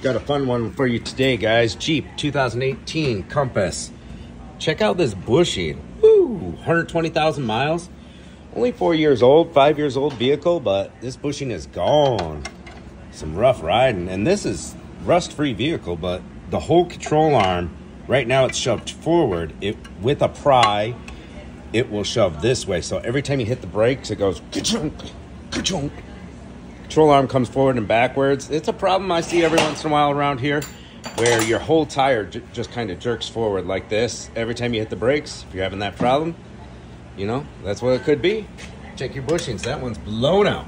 Got a fun one for you today, guys. Jeep 2018 Compass. Check out this bushing. Woo! 120,000 miles. Only four years old, five years old vehicle, but this bushing is gone. Some rough riding. And this is rust-free vehicle, but the whole control arm, right now it's shoved forward. It With a pry, it will shove this way. So every time you hit the brakes, it goes ka-chunk, ka-chunk control arm comes forward and backwards. It's a problem I see every once in a while around here where your whole tire j- just kind of jerks forward like this every time you hit the brakes. If you're having that problem, you know, that's what it could be. Check your bushings. That one's blown out.